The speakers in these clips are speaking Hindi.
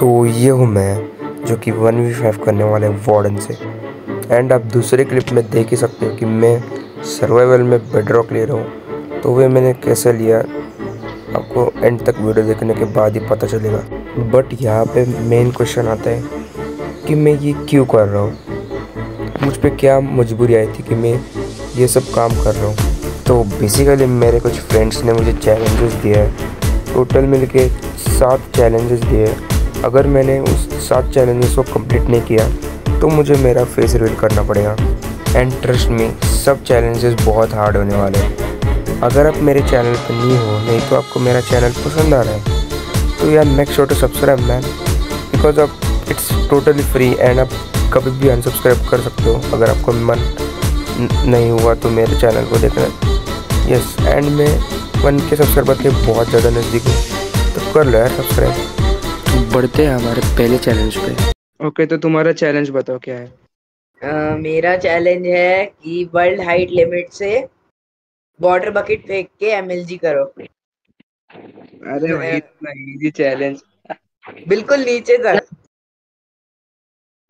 तो ये हूँ मैं, जो कि वन वी फाइव करने वाले वार्डन से। एंड आप दूसरे क्लिप में देख ही सकते हो कि मैं सर्वाइवल में बेड रॉक ले रहा हूँ। तो वे मैंने कैसे लिया, आपको एंड तक वीडियो देखने के बाद ही पता चलेगा। बट यहाँ पे मेन क्वेश्चन आता है कि मैं ये क्यों कर रहा हूँ? मुझ पर क्या मजबूरी आई थी कि मैं ये सब काम कर रहा हूँ? तो बेसिकली मेरे कुछ फ्रेंड्स ने मुझे चैलेंजेस दिए टोटल मिल के सात चैलेंजेस दिए अगर मैंने उस सात चैलेंजेस को कंप्लीट नहीं किया तो मुझे मेरा फेस रिवील करना पड़ेगा। एंड ट्रस्ट में सब चैलेंजेस बहुत हार्ड होने वाले हैं। अगर आप मेरे चैनल पर नहीं हो, नहीं तो आपको मेरा चैनल पसंद आ रहा है। तो यार make sure to subscribe man because आप इट्स टोटली फ्री एंड आप कभी भी अनसब्सक्राइब कर सकते हो। अगर आपको मन नहीं हुआ तो मेरे चैनल को देखना। यस एंड मैं वन के सब्सक्राइबर के बहुत ज़्यादा नज़दीक हूँ। तो कर लो यार सब्सक्राइब बढ़ते हैं हमारे पहले चैलेंज पे। ओके okay, तो तुम्हारा चैलेंज बताओ क्या है? uh, मेरा चैलेंज है कि वर्ल्ड हाइट लिमिट से वाटर बकेट फेंक के एमएलजी करो। अरे भाई इतना इजी चैलेंज बिल्कुल नीचे तक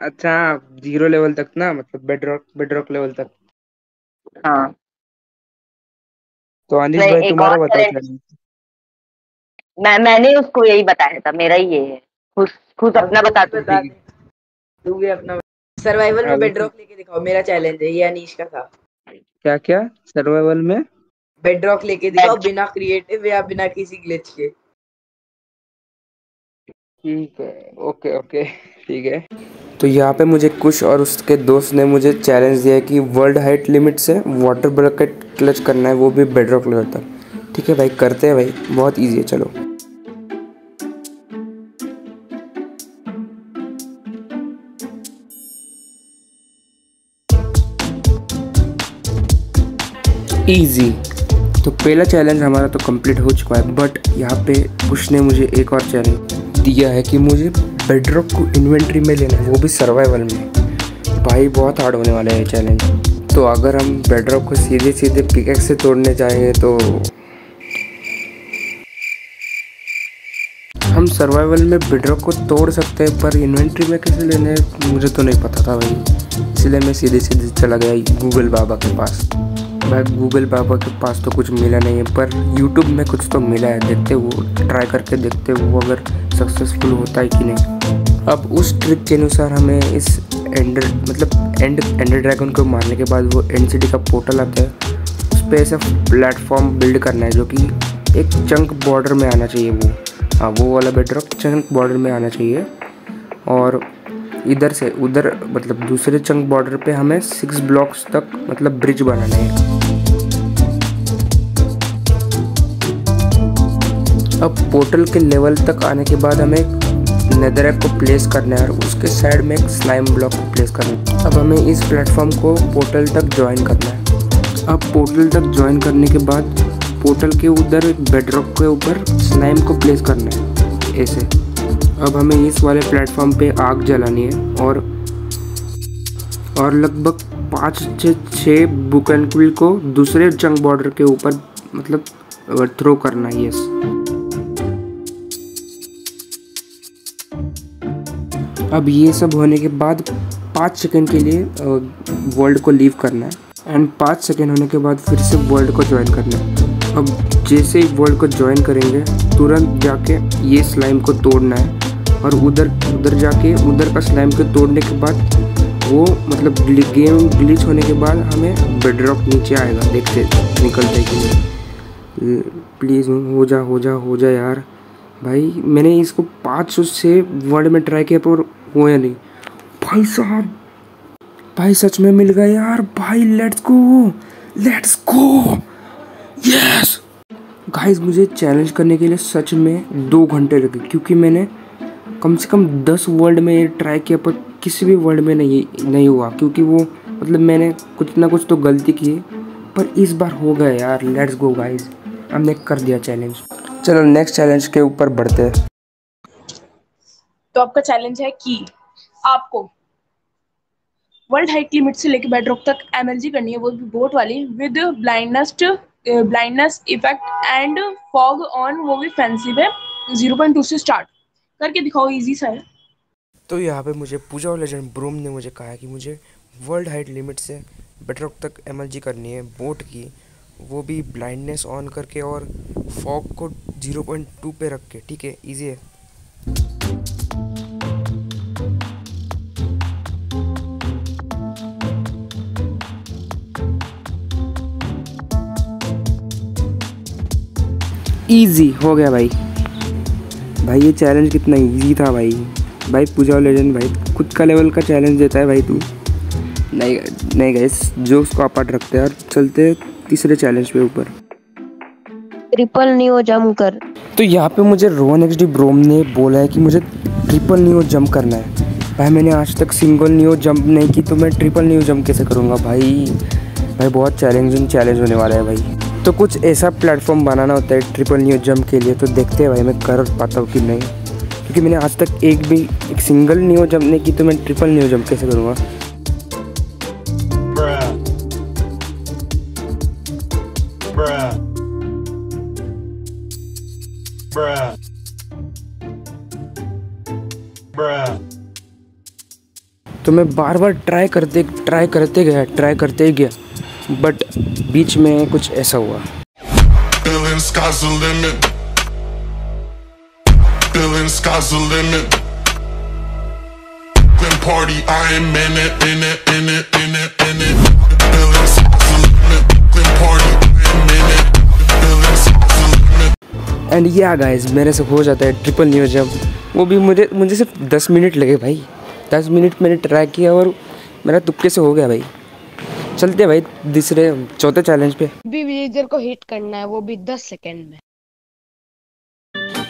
अच्छा ज़ीरो लेवल तक ना मतलब बेडरॉक बेडरॉक लेवल तक। हाँ। तो अनिश भाई तुम्हारा बताओ चैलेंज मैं मैंने उसको यही बताया था मेरा ही ये है। खुद खुद अपना बता तू भी अपना। सर्वाइवल में बेडरॉक हाँ, लेके दिखाओ मेरा चैलेंज है ये अनीश का था। क्या क्या सर्वाइवल में? बेडरॉक लेके दिखाओ बिना क्रिएटिव या बिना किसी ग्लिच के। ठीक है ओके ओके ठीक है। तो यहाँ पे मुझे कुछ और उसके दोस्त ने मुझे चैलेंज दिया कि वर्ल्ड हाइट लिमिट से वाटर बकेट क्लच करना है वो भी बेडरॉक लेवल तक। ठीक है भाई, करते हैं भाई, बहुत ईजी है, चलो। ईजी तो पहला चैलेंज हमारा तो कंप्लीट हो चुका है बट यहाँ पे कुछ ने मुझे एक और चैलेंज दिया है कि मुझे बेडरॉक को इन्वेंट्री में लेना है, वो भी सर्वाइवल में। भाई, बहुत हार्ड होने वाला है ये चैलेंज तो अगर हम बेडरॉक को सीधे सीधे पिकेक्स से तोड़ने जाएँगे तो हम सर्वाइवल में बेडरॉक को तोड़ सकते हैं, पर इन्वेंट्री में कैसे लेने मुझे तो नहीं पता था भाई। इसलिए मैं सीधे सीधे चला गया गूगल बाबा के पास। भाई गूगल बाबा के पास तो कुछ मिला नहीं है, पर यूट्यूब में कुछ तो मिला है। देखते वो ट्राई करके देखते वो अगर सक्सेसफुल होता है कि नहीं। अब उस ट्रिक के अनुसार हमें इस एंडर मतलब एंड एंडर ड्रैगन को मारने के बाद वो एन सी का पोर्टल आता है। उस पर ऐसा प्लेटफॉर्म बिल्ड करना है जो कि एक चंक बॉर्डर में आना चाहिए वो। हाँ वो वाला बेटर चंक बॉर्डर में आना चाहिए। और इधर से, उधर मतलब दूसरे चंक बॉर्डर पे हमें सिक्स ब्लॉक्स तक मतलब ब्रिज बनाना है। अब पोर्टल के लेवल तक आने के बाद हमें नेदर को प्लेस करना है और उसके साइड में एक स्लाइम ब्लॉक को प्लेस करना है। अब हमें इस प्लेटफॉर्म को पोर्टल तक ज्वाइन करना है। अब पोर्टल तक ज्वाइन करने के बाद पोर्टल के उधर बेडरॉक के ऊपर स्लाइम को प्लेस करना है, ऐसे। अब हमें इस वाले प्लेटफॉर्म पे आग जलानी है, और और लगभग पाँच से छः बुक एंड क्विल को दूसरे जंग बॉर्डर के ऊपर मतलब थ्रो करना है यस अब ये सब होने के बाद पाँच सेकंड के लिए वर्ल्ड को लीव करना है एंड पाँच सेकंड होने के बाद फिर से वर्ल्ड को ज्वाइन करना है। अब जैसे ही वर्ल्ड को ज्वाइन करेंगे, तुरंत जाके ये स्लाइम को तोड़ना है। और उधर उधर जाके, उधर का स्लैम को तोड़ने के बाद, वो मतलब गेम ग्लिच होने के बाद हमें बेडरॉक नीचे आएगा। देखते, निकलते कि नहीं प्लीज़ हो जा हो जा हो जा यार। भाई, मैंने इसको पाँच सौ से वर्ड में ट्राई किया, पर हो या नहीं। भाई साहब, भाई सच में मिल गया यार। भाई let's go let's go yes guys मुझे चैलेंज करने के लिए सच में दो घंटे लगे क्योंकि मैंने कम से कम दस वर्ल्ड में ट्राई किया पर किसी भी वर्ल्ड में नहीं नहीं हुआ क्योंकि वो मतलब मैंने कुछ ना कुछ तो गलती की पर इस बार हो गया यार लेट्स गो गाइस हमने कर दिया चैलेंज चलो नेक्स्ट चैलेंज के ऊपर बढ़ते हैं। तो आपका चैलेंज है कि आपको वर्ल्ड हाइट लिमिट से लेकर बेडरॉक तक एमएलजी करनी है वो भी बोट वाली with blindness blindness effect and fog on वो भी फैंसी पे 0.2 से स्टार्ट करके दिखाओ इजी सा है। तो यहाँ पे मुझे पूजा और लेजेंड ब्रूम ने मुझे कहा कि मुझे वर्ल्ड हाइट लिमिट से बेटर तक एम करनी है बोट की। वो भी ब्लाइंडनेस ऑन करके और फॉग को 0.2 पे रख के, ठीक है? इजी है। इजी हो गया भाई। भाई ये चैलेंज कितना इजी था भाई। भाई पूजा लेजेंड भाई खुद का लेवल का चैलेंज देता है भाई तू। नहीं नहीं गैस जोक्स को अपार्ट रखते हैं और चलते तीसरे चैलेंज पे ऊपर। ट्रिपल नियो जम कर। तो यहाँ पे मुझे रोहन एक्स डी ब्रोम ने बोला है कि मुझे ट्रिपल न्यू जंप करना है। भाई मैंने आज तक सिंगल न्यू जंप नहीं की तो मैं ट्रिपल न्यू जंप कैसे करूँगा भाई? भाई बहुत चैलेंजिंग चैलेंज होने वाला है भाई। तो कुछ ऐसा प्लेटफॉर्म बनाना होता है ट्रिपल न्यू जंप के लिए तो देखते हैं भाई मैं कर पाता हूँ कि नहीं क्योंकि मैंने आज तक एक भी, एक सिंगल न्यू जंप नहीं की तो मैं ट्रिपल न्यू जंप कैसे करूँगा. तो मैं बार बार ट्राई करते ट्राई करते गया ट्राई करते ही गया बट बीच में कुछ ऐसा हुआ। एंड ये आ गाइस मेरे से हो जाता है ट्रिपल न्यूज़ जब। वो भी मुझे मुझे सिर्फ़ दस मिनट लगे भाई। दस मिनट मैंने ट्रैक किया और मेरा तुक्के से हो गया भाई। चलते हैं भाई दूसरे चौथे चैलेंज पे। भी विलेजर को हिट करना है वो भी दस सेकेंड में।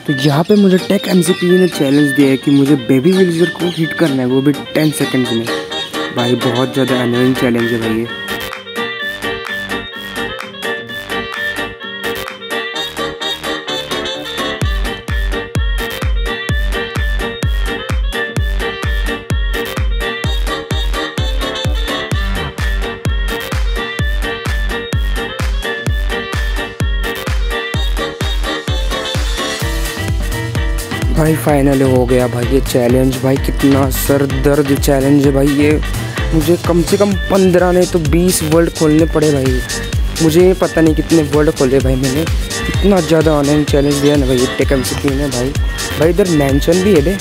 तो यहाँ पे मुझे टेक एमसीपी ने चैलेंज दिया है कि मुझे बेबी विलेजर को हिट करना है वो भी टेन सेकेंड में। भाई बहुत ज़्यादा अनोइंग चैलेंज है भाई ये। भाई फाइनल हो गया भाई, ये चैलेंज भाई, कितना सर दर्द चैलेंज है भाई, ये मुझे कम से कम पंद्रह नहीं तो बीस वर्ल्ड खोलने पड़े भाई। मुझे पता नहीं कितने वर्ल्ड खोले भाई मैंने। इतना ज़्यादा ऑनलाइन चैलेंज दिया ना भाई, ये टेक एम ने भाई। भाई इधर मैंशन भी है बे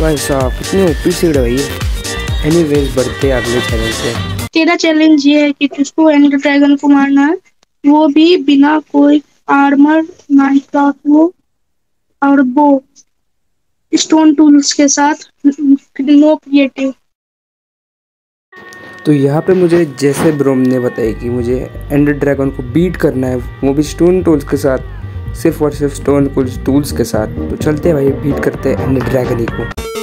भाई साहब, कितनी ओपी सीड है भाई एनी वेज बढ़ते अगले चैलेंज पे। तेरा चैलेंज ये है कि तुझको एंड ड्रैगन को मारना है। वो भी बिना कोई आर्मर नाइट वो और बो स्टोन टूल्स के साथ नो क्रिएटिव तो यहाँ पे मुझे जैसे ब्रोम ने बताया कि मुझे एंडर ड्रैगन को बीट करना है, वो भी स्टोन टूल्स के साथ, सिर्फ़ और सिर्फ़ स्टोन टूल्स के साथ। तो चलते हैं भाई बीट करते हैं एंडर ड्रैगन ही को।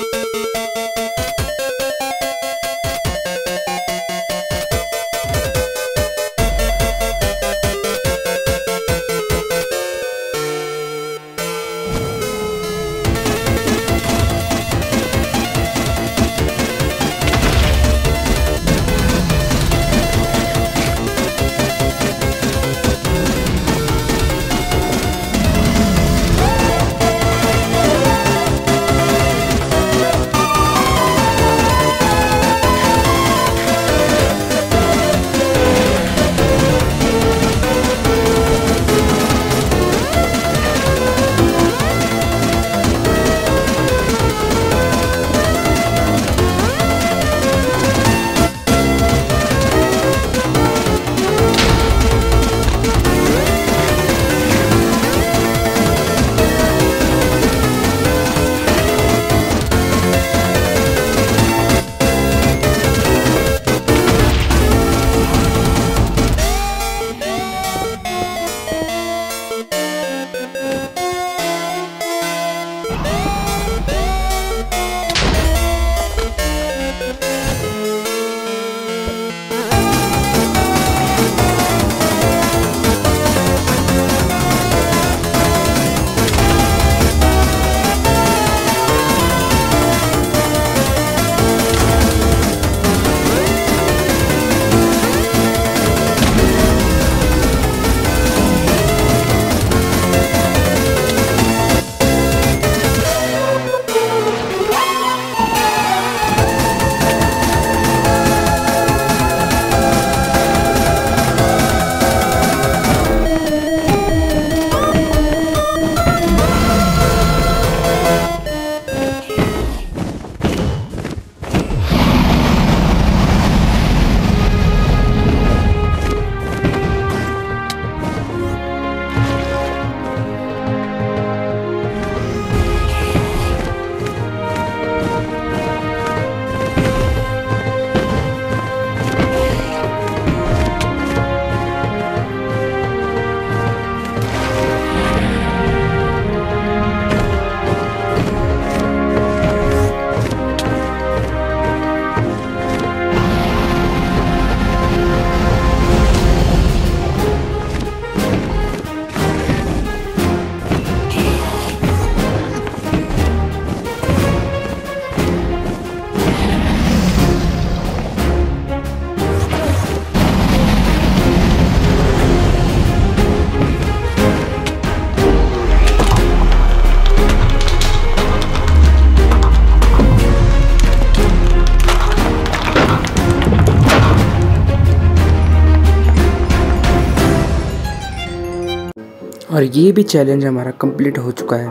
और ये भी चैलेंज हमारा कंप्लीट हो चुका है।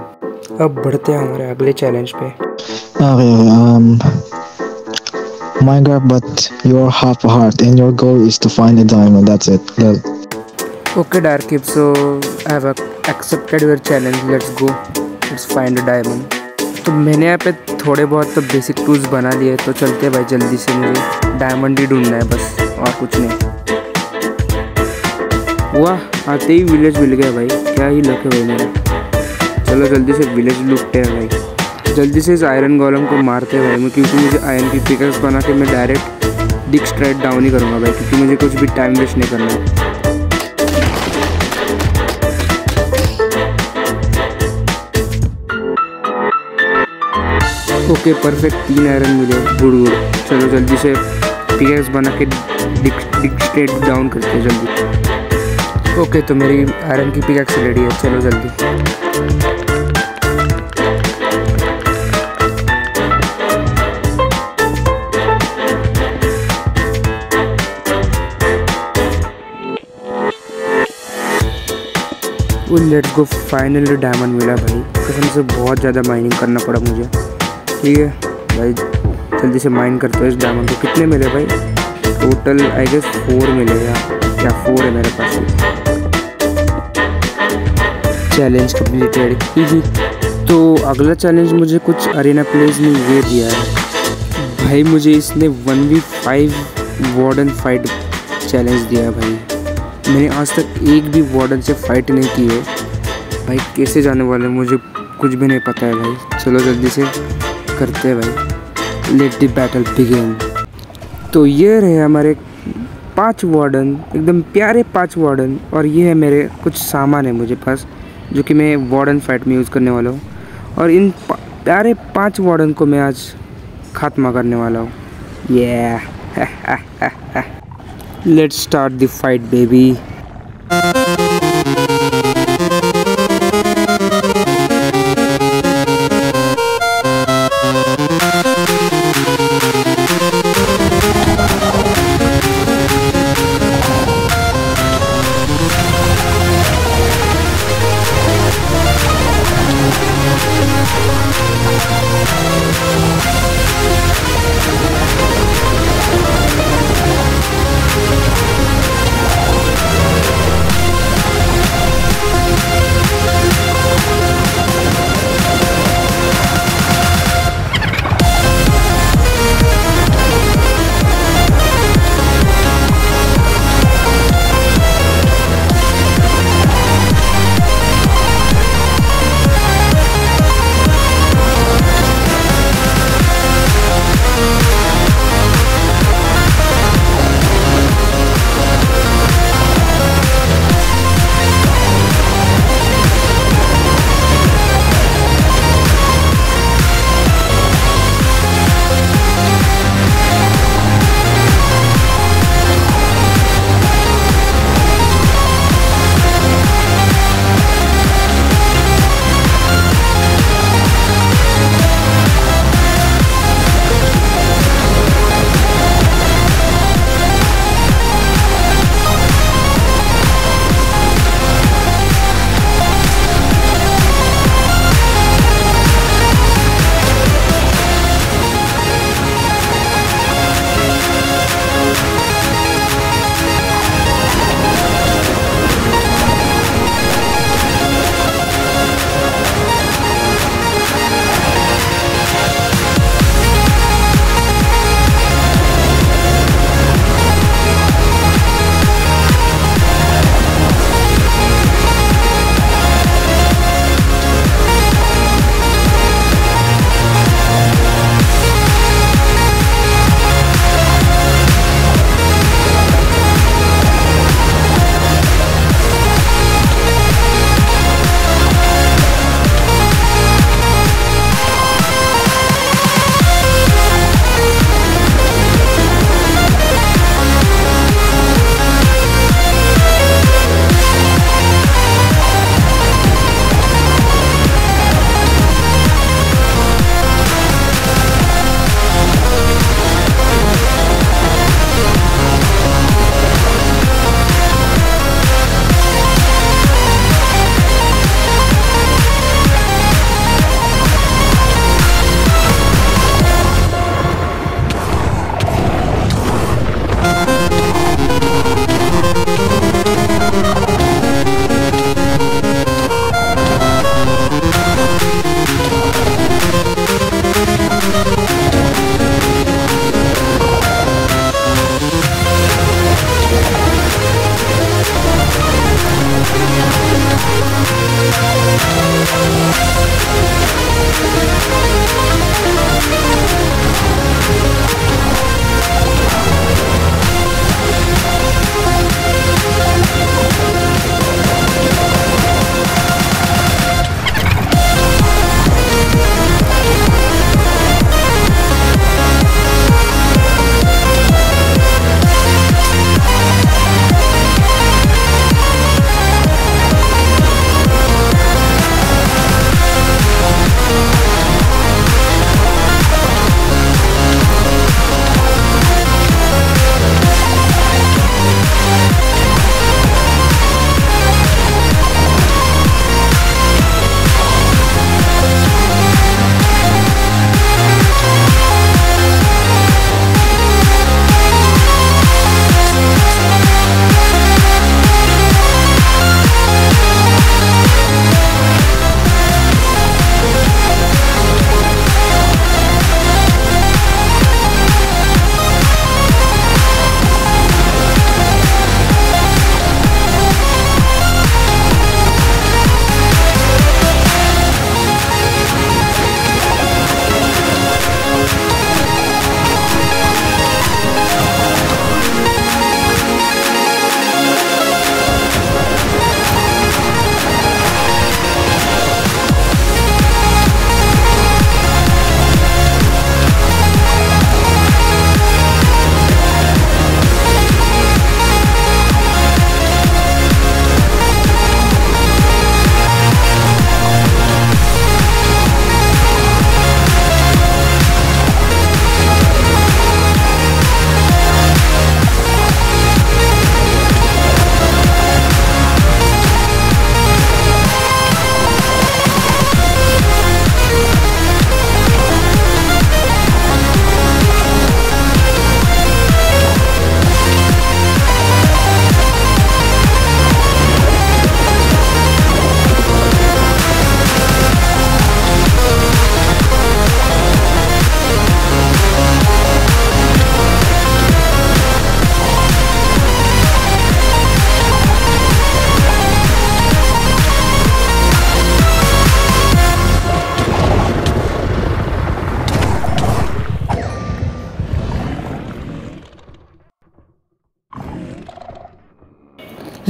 अब बढ़ते हैं हमारे अगले चैलेंज पे। अरे Minecraft but you half a heart and your goal is to find a diamond that's it okay dark keep so I have accepted your challenge let's go let's find a diamond तो मैंने यहाँ पे थोड़े बहुत तो बेसिक टूल्स बना लिए तो चलते हैं भाई जल्दी से मुझे डायमंड ही ढूंढना है बस और कुछ नहीं। वाह आते ही विलेज मिल गया भाई। क्या ही लक है भाई मेरा। चलो जल्दी से विलेज लुटते हैं भाई। जल्दी से इस आयरन गोलम को मारते हैं भाई। मैं क्योंकि मुझे आयरन की पिकअप्स बना के मैं डायरेक्ट डिक स्ट्राइट डाउन ही करूँगा भाई, क्योंकि मुझे कुछ भी टाइम वेस्ट नहीं करना है। ओके परफेक्ट तीन आयरन मिले गुड गुड। चलो जल्दी से पिकैक्स बना K Dick Dick straight down करते हैं जल्दी। ओके तो मेरी आयरन की पिकैक्स रेडी है। चलो जल्दी। वो लेट्स गो फाइनली डायमंड मिला भाई। कसम से बहुत ज़्यादा माइनिंग करना पड़ा मुझे। ठीक है, भाई, जल्दी से माइन करते हो इस डायमंड को। कितने मिले, भाई? टोटल आई गेस फोर मिले या या फोर है मेरे पास? चैलेंज कम्प्लीटेड ही तो अगला चैलेंज मुझे कुछ अरेना प्लेज ने ये दिया है। भाई, मुझे इसने one V five warden fight challenge दिया है भाई। मैंने आज तक एक भी वार्डन से फाइट नहीं की है। भाई, कैसे जाने वाले मुझे कुछ भी नहीं पता है भाई। चलो जल्दी से करते हैं भाई। लेट द बैटल बिगिन तो ये रहे हमारे पाँच वार्डन, एकदम प्यारे पाँच वार्डन, और ये है मेरे कुछ सामान है मुझे पास, जो कि मैं वार्डन फाइट में यूज़ करने वाला हूँ। और इन प्यारे पाँच वार्डन को मैं आज खात्मा करने वाला हूँ। ये let's start the fight baby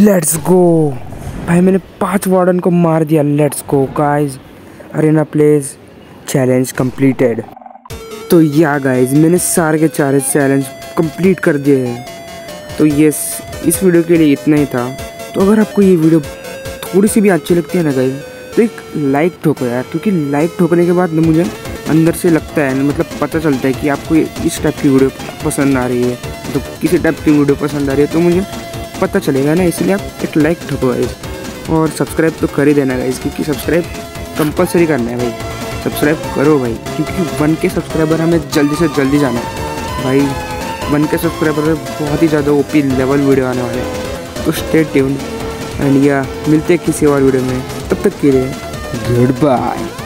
let's go भाई, मैंने पाँच वार्डन को मार दिया। Let's go guys arena place challenge completed तो या गाइस मैंने सारे के सारे चैलेंज कंप्लीट कर दिए हैं। तो यस इस वीडियो के लिए इतना ही था। तो अगर आपको ये वीडियो थोड़ी सी भी अच्छी लगती है ना गाइस तो एक लाइक ठोको यार, क्योंकि लाइक ठोकने के बाद ना मुझे अंदर से लगता है मतलब पता चलता है कि आपको ये- इस टाइप की वीडियो पसंद आ रही है। तो किसी टाइप की वीडियो पसंद आ रही है तो मुझे पता चलेगा ना, इसलिए आप एक लाइक ठोको गाइस और सब्सक्राइब तो कर ही देना गाइस क्योंकि सब्सक्राइब कंपलसरी करना है भाई। सब्सक्राइब करो भाई, क्योंकि वन के सब्सक्राइबर हमें जल्दी से जल्दी जाना है। भाई वन के सब्सक्राइबर में बहुत ही ज़्यादा ओपी लेवल वीडियो आने वाले तो स्टे ट्यून्ड एंड या मिलते किसी और वीडियो में। तब तक के लिए गुड बाय